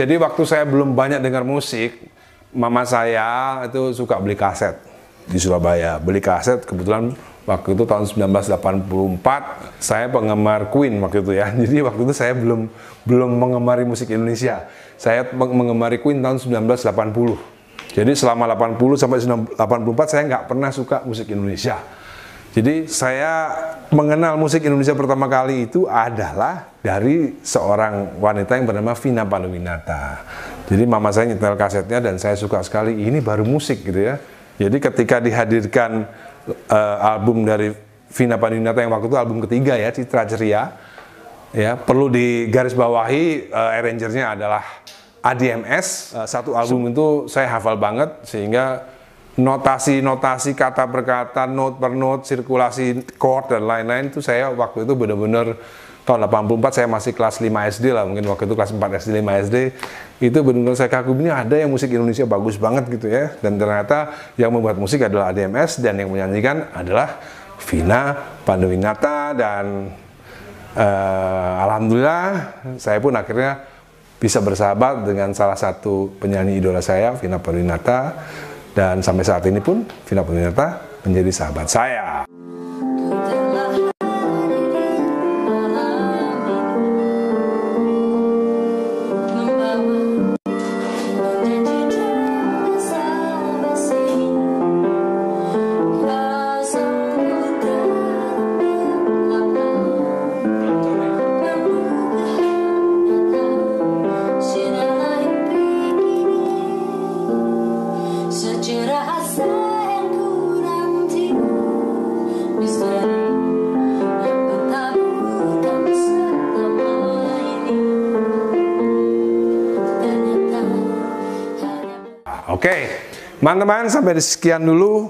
Jadi waktu saya belum banyak dengar musik, mama saya itu suka beli kaset di Surabaya. Beli kaset kebetulan waktu itu tahun 1984 saya penggemar Queen waktu itu ya. Jadi waktu itu saya belum belum mengemari musik Indonesia. Saya mengemari Queen tahun 1980. Jadi selama 80 sampai 84 saya nggak pernah suka musik Indonesia. Jadi saya mengenal musik Indonesia pertama kali itu adalah dari seorang wanita yang bernama Vina Panduwinata. Jadi mama saya nyetel kasetnya dan saya suka sekali ini baru musik gitu ya. Jadi ketika dihadirkan uh, album dari Vina Panduwinata yang waktu itu album ketiga ya Citra Ceria ya perlu digarisbawahi uh, arrangernya adalah ADMS uh, satu album itu saya hafal banget sehingga notasi-notasi kata per kata, note per note, sirkulasi chord dan lain-lain itu saya waktu itu benar-benar tahun 84 saya masih kelas 5 SD lah mungkin waktu itu kelas 4 SD 5 SD itu benar-benar saya kagum ini ada yang musik Indonesia bagus banget gitu ya dan ternyata yang membuat musik adalah ADMS dan yang menyanyikan adalah Vina Panduwinata dan uh, Alhamdulillah saya pun akhirnya bisa bersahabat dengan salah satu penyanyi idola saya, Vina Perwinata. Dan sampai saat ini pun Vina Perwinata menjadi sahabat saya. Oke, teman-teman sampai sekian dulu